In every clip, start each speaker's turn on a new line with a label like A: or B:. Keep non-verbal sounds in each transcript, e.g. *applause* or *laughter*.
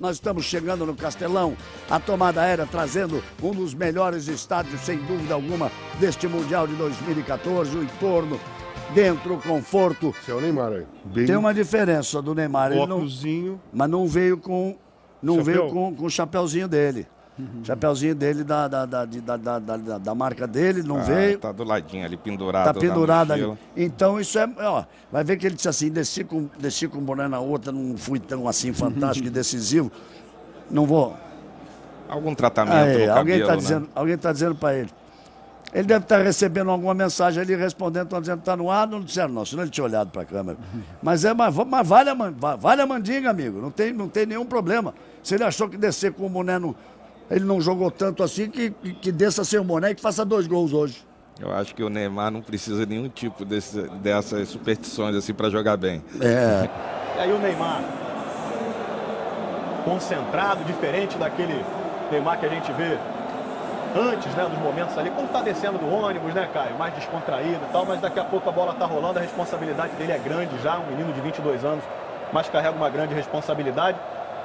A: Nós estamos chegando no Castelão, a tomada aérea trazendo um dos melhores estádios, sem dúvida alguma, deste Mundial de 2014, o entorno dentro, o conforto.
B: Seu é Neymar aí.
A: Bem... Tem uma diferença do Neymar. Ele não, mas não veio com, não Chapéu. veio com, com o chapéuzinho dele. Uhum. Chapeuzinho dele da, da, da, da, da, da, marca dele, não ah, veio.
C: Tá do ladinho ali, pendurado.
A: Tá pendurado ali. Então isso é. Ó, vai ver que ele disse assim: desci com, desci com o boné na outra, não fui tão assim fantástico e *laughs* decisivo. Não vou.
C: Algum tratamento Aí, no
A: alguém
C: está
A: né? dizendo, alguém tá dizendo para ele. Ele deve estar tá recebendo alguma mensagem ali, respondendo, estão dizendo que está no ar, não disseram não, senão ele tinha olhado para a câmera. *laughs* Mas, é, mas, mas vale, a, vale a mandinga, amigo, não tem, não tem nenhum problema. Se ele achou que descer com o boné no, ele não jogou tanto assim que, que desça sem o Moné e que faça dois gols hoje.
C: Eu acho que o Neymar não precisa de nenhum tipo desse, dessas superstições assim para jogar bem.
A: É. *laughs*
D: E aí o Neymar concentrado, diferente daquele Neymar que a gente vê antes, né, dos momentos ali, quando tá descendo do ônibus, né, Caio, mais descontraído e tal, mas daqui a pouco a bola tá rolando, a responsabilidade dele é grande já, um menino de 22 anos, mas carrega uma grande responsabilidade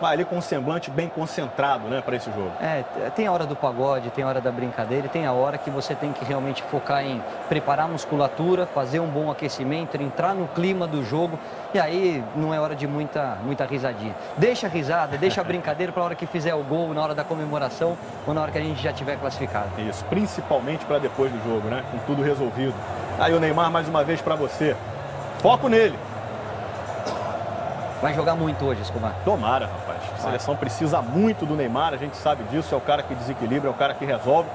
D: vai ali com um semblante bem concentrado, né, para esse jogo.
E: É, tem a hora do pagode, tem a hora da brincadeira e tem a hora que você tem que realmente focar em preparar a musculatura, fazer um bom aquecimento, entrar no clima do jogo e aí não é hora de muita, muita risadinha. Deixa a risada, deixa a *laughs* brincadeira para a hora que fizer o gol, na hora da comemoração ou na hora que a gente já tiver classificado.
D: Isso, principalmente para depois do jogo, né, com tudo resolvido. Aí o Neymar mais uma vez para você. Foco nele.
E: Vai jogar muito hoje, Escobar.
D: Tomara, rapaz. A seleção precisa muito do Neymar, a gente sabe disso. É o cara que desequilibra, é o cara que resolve.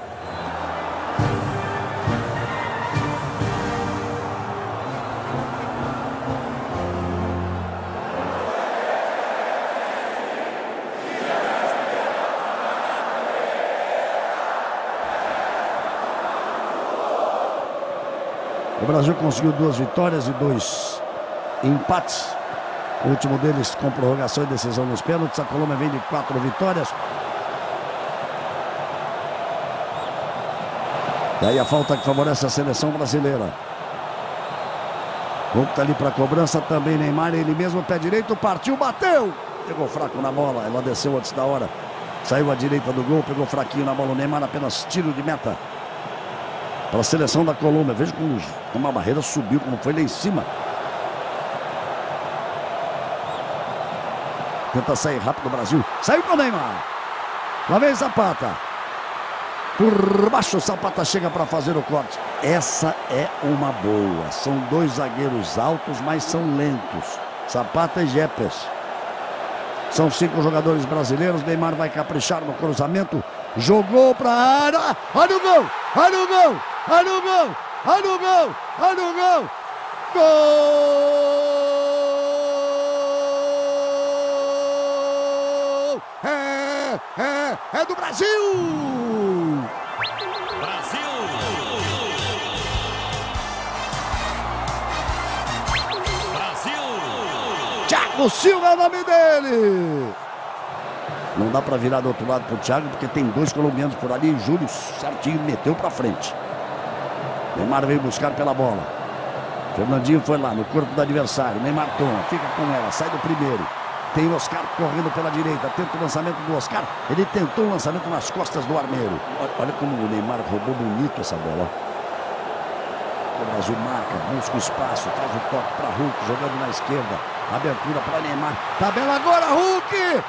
A: O Brasil conseguiu duas vitórias e dois empates o último deles com prorrogação e decisão nos pênaltis. A Colômbia vem de quatro vitórias. Daí a falta que favorece a seleção brasileira. Hulk está ali para cobrança também. Neymar, ele mesmo, pé direito, partiu, bateu. Pegou fraco na bola, ela desceu antes da hora. Saiu à direita do gol, pegou fraquinho na bola. O Neymar apenas tiro de meta. Para a seleção da Colômbia. Veja como uma barreira subiu, como foi lá em cima. Tenta sair rápido o Brasil. Saiu com o Neymar. Lá vem Zapata. Por baixo, o Zapata chega para fazer o corte. Essa é uma boa. São dois zagueiros altos, mas são lentos. Zapata e Jepes. São cinco jogadores brasileiros. Neymar vai caprichar no cruzamento. Jogou para a área. Olha o gol! Olha o gol! Olha o gol! Olha o gol! Olha o gol! Gol! É, do Brasil! Brasil! Brasil! Thiago Silva é o nome dele! Não dá para virar do outro lado pro Thiago, porque tem dois colombianos por ali. Júlio certinho meteu para frente. Neymar veio buscar pela bola. Fernandinho foi lá no corpo do adversário. Neymar toma, fica com ela, sai do primeiro. Tem o Oscar correndo pela direita. Tenta o lançamento do Oscar. Ele tentou o lançamento nas costas do Armeiro. Olha como o Neymar roubou bonito essa bola. O Brasil marca, busca o espaço, traz o toque para Hulk, jogando na esquerda. Abertura para Neymar. Tabela agora, Hulk!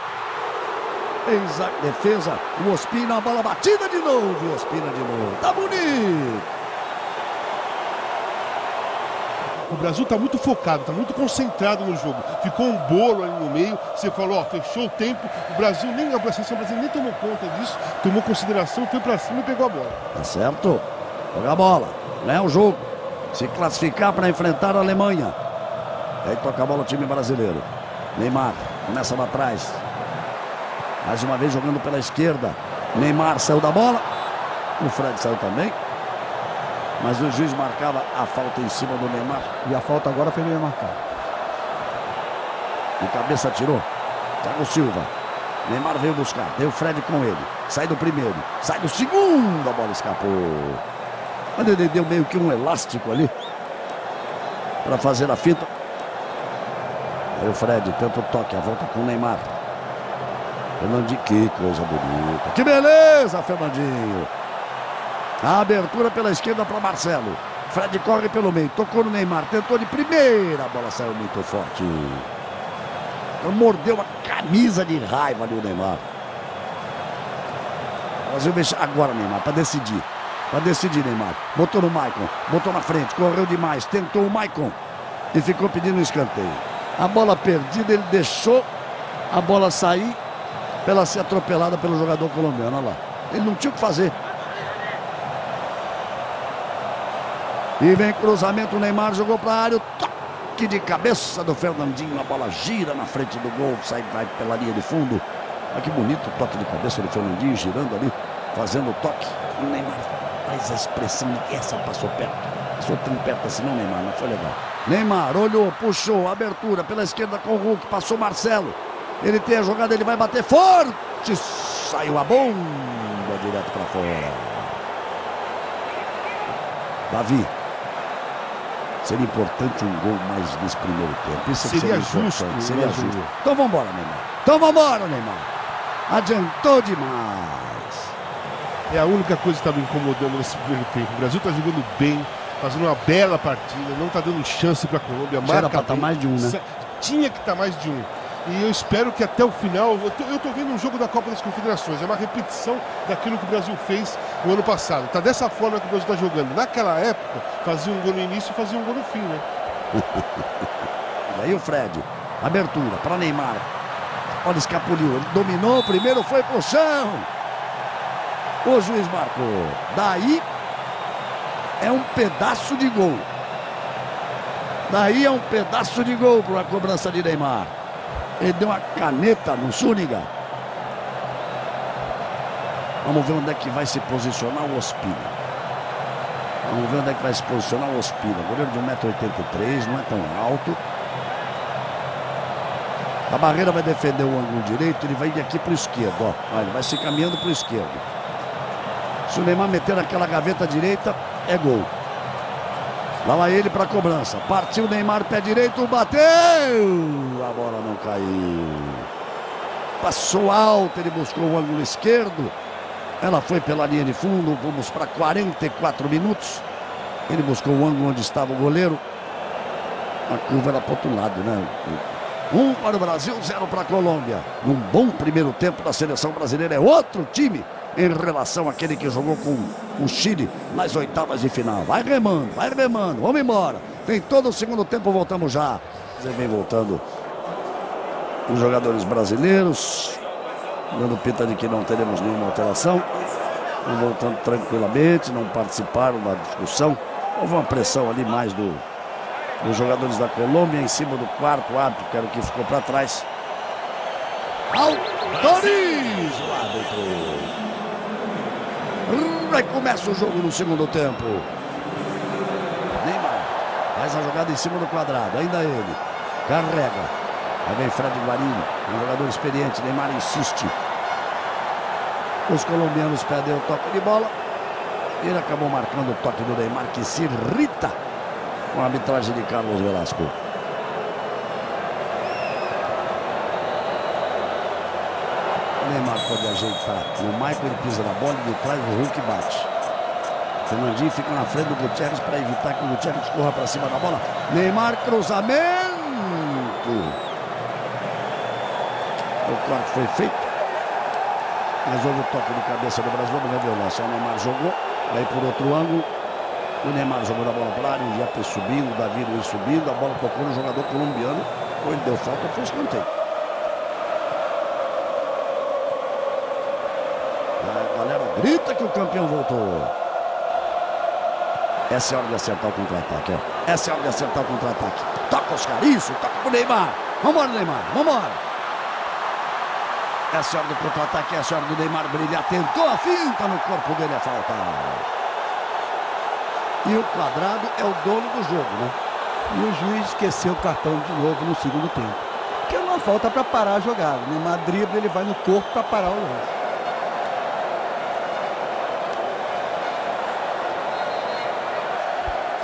A: Eis defesa. O Ospina, a bola batida de novo. O Ospina de novo. Tá bonito.
B: O Brasil está muito focado, está muito concentrado no jogo. Ficou um bolo ali no meio. Você falou, ó, fechou o tempo. O Brasil nem a seleção brasileira nem tomou conta disso, tomou consideração, foi para cima e pegou a bola.
A: Tá certo. Joga a bola, né? O jogo. Se classificar para enfrentar a Alemanha. Aí toca a bola o time brasileiro. Neymar começa lá atrás. Mais uma vez jogando pela esquerda. Neymar saiu da bola. O Fred saiu também. Mas o juiz marcava a falta em cima do Neymar.
F: E a falta agora foi bem marcada.
A: O cabeça tirou. Thiago Silva. Neymar veio buscar. Tem o Fred com ele. Sai do primeiro. Sai do segundo. A bola escapou. Mas ele deu meio que um elástico ali. Para fazer a fita. Aí o Fred tenta o toque. A volta com o Neymar. Fernandinho, que coisa bonita. Que beleza, Fernandinho. A abertura pela esquerda para Marcelo. Fred corre pelo meio, tocou no Neymar, tentou de primeira, a bola saiu muito forte. Mordeu a camisa de raiva ali o Neymar. Brasil mexe agora, Neymar, para decidir. Para decidir, Neymar. Botou no Maicon, botou na frente, correu demais, tentou o Maicon e ficou pedindo um escanteio. A bola perdida, ele deixou a bola sair para ela ser atropelada pelo jogador colombiano. Olha lá. Ele não tinha o que fazer. E vem cruzamento, o Neymar jogou para a área, toque de cabeça do Fernandinho, a bola gira na frente do gol, sai vai pela linha de fundo. Olha que bonito o toque de cabeça do Fernandinho, girando ali, fazendo o toque. O Neymar faz a expressão, essa passou perto. Passou perto assim, não, Neymar, não foi legal. Neymar olhou, puxou, abertura pela esquerda com o Hulk, passou Marcelo. Ele tem a jogada, ele vai bater forte. Saiu a bomba direto para fora. Davi. Seria importante um gol mais nesse primeiro tempo. Isso
B: seria,
A: seria
B: justo.
A: Seria justo. Então vamos embora, Neymar. Então vamos embora, Neymar. Adiantou demais.
B: É a única coisa que está me incomodando nesse primeiro tempo. O Brasil está jogando bem, fazendo uma bela partida, não está dando chance para a Colômbia.
A: Já era para estar
B: bem.
A: mais de um, né?
B: Tinha que estar mais de um. E eu espero que até o final. Eu tô vendo um jogo da Copa das Confederações. É uma repetição daquilo que o Brasil fez no ano passado. Tá dessa forma que o Brasil está jogando. Naquela época, fazia um gol no início e fazia um gol no fim, né? *laughs*
A: E aí o Fred. Abertura para Neymar. Olha, escapuliu. Ele dominou. Primeiro foi pro chão. O juiz marcou. Daí é um pedaço de gol. Daí é um pedaço de gol para a cobrança de Neymar. Ele deu uma caneta no Súniga. Vamos ver onde é que vai se posicionar o Ospina. Vamos ver onde é que vai se posicionar o Ospina. Goleiro de 1,83m, não é tão alto. A barreira vai defender o ângulo direito, ele vai ir aqui para o esquerdo. Ó. Ele vai se caminhando para o esquerdo. Se o Neymar meter naquela gaveta direita, é gol. Lá vai ele para cobrança. Partiu Neymar, pé direito, bateu! A bola não caiu. Passou alto, ele buscou o ângulo esquerdo. Ela foi pela linha de fundo, vamos para 44 minutos. Ele buscou o ângulo onde estava o goleiro. A curva era para outro lado, né? Um para o Brasil, zero para a Colômbia. Um bom primeiro tempo da seleção brasileira. É outro time em relação àquele que jogou com o Chile nas oitavas de final. Vai remando, vai remando, vamos embora. Tem todo o segundo tempo, voltamos já. Vem voltando os jogadores brasileiros, dando pinta de que não teremos nenhuma alteração. Voltando tranquilamente, não participaram da discussão. Houve uma pressão ali mais do, dos jogadores da Colômbia em cima do quarto árbitro, que era o que ficou para trás. Autoriza o árbitro. Aí começa o jogo no segundo tempo. Neymar faz a jogada em cima do quadrado. Ainda ele. Carrega. Aí vem Fred Guarini, um jogador experiente. Neymar insiste. Os colombianos pedem o toque de bola. Ele acabou marcando o toque do Neymar, que se irrita com a arbitragem de Carlos Velasco. Neymar pode ajeitar. O Michael ele pisa na bola e de trás o Hulk bate. Fernandinho fica na frente do Gutierrez para evitar que o Gutierrez corra para cima da bola. Neymar, cruzamento. O corte foi feito. Mas houve o toque de cabeça do Brasil, não revelou. Só o Neymar jogou. Daí por outro ângulo. O Neymar jogou a bola para área, o Iapé subindo, o Davi Luiz subindo, a bola tocou no jogador colombiano, ou ele deu falta, foi escanteio. Grita que o campeão voltou. Essa é a hora de acertar o contra-ataque. Essa é a hora de acertar o contra-ataque. Toca Oscar, isso, toca pro Neymar. Vambora, Neymar, vambora. Essa é a hora do contra-ataque, essa é a hora do Neymar brilhar. Tentou a finta no corpo dele, a falta. E o quadrado é o dono do jogo, né?
F: E o juiz esqueceu o cartão de novo no segundo tempo. Que é uma falta para parar a jogada. Neymar dribla, ele vai no corpo para parar o lance.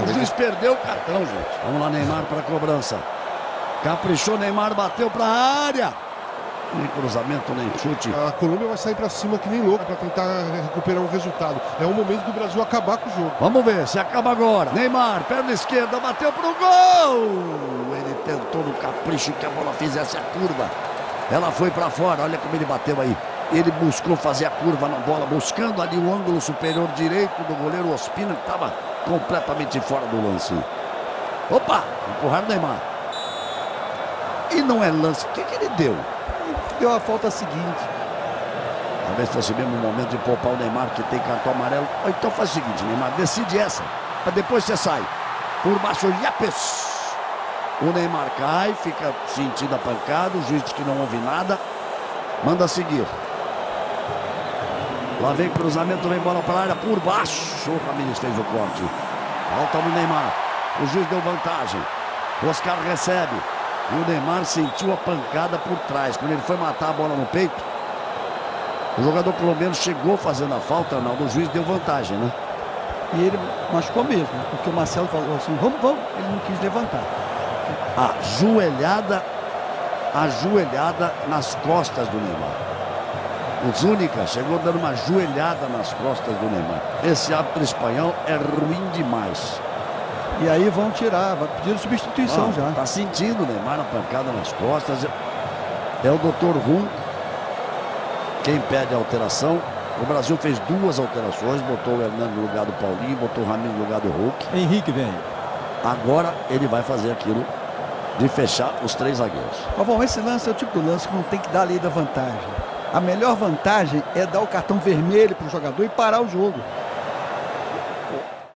A: O juiz perdeu o cartão, gente. Vamos lá, Neymar para a cobrança. Caprichou, Neymar bateu para a área. Nem cruzamento, nem chute.
B: A Colômbia vai sair para cima que nem louca para tentar recuperar um resultado. É o momento do Brasil acabar com o jogo.
A: Vamos ver se acaba agora. Neymar, perna esquerda, bateu pro gol. Ele tentou no capricho que a bola fizesse a curva. Ela foi para fora. Olha como ele bateu aí. Ele buscou fazer a curva na bola, buscando ali o ângulo superior direito do goleiro Ospina, que estava completamente fora do lance. Opa! Empurraram o Neymar. E não é lance. O que, que ele deu?
F: Deu a falta seguinte.
A: Talvez fosse mesmo o momento de poupar o Neymar, que tem cartão amarelo. Ou então faz o seguinte, Neymar, decide essa. Para depois você sai. Por baixo, Yapes. O Neymar cai, fica sentindo a pancada. O juiz que não ouve nada. Manda seguir. Lá vem cruzamento, vem bola para a área por baixo. O Ramires fez o corte. Volta no Neymar. O juiz deu vantagem. O Oscar recebe. E o Neymar sentiu a pancada por trás. Quando ele foi matar a bola no peito, o jogador colombiano chegou fazendo a falta, não. O juiz deu vantagem, né?
F: E ele machucou mesmo, porque o Marcelo falou assim: vamos, vamos. Ele não quis levantar.
A: Ajoelhada, ajoelhada nas costas do Neymar. O Zúnica chegou dando uma joelhada nas costas do Neymar. Esse árbitro espanhol é ruim demais.
F: E aí vão tirar, vai pedir substituição
A: Ah,
F: já.
A: Tá sentindo o Neymar a pancada nas costas. É o doutor Rum quem pede a alteração. O Brasil fez duas alterações, botou o Hernando no lugar do Paulinho, botou o Ramiro no lugar do Hulk.
G: Henrique vem.
A: Agora ele vai fazer aquilo de fechar os três zagueiros.
F: Bom, esse lance é o tipo do lance que não tem que dar a lei da vantagem. A melhor vantagem é dar o cartão vermelho para o jogador e parar o jogo.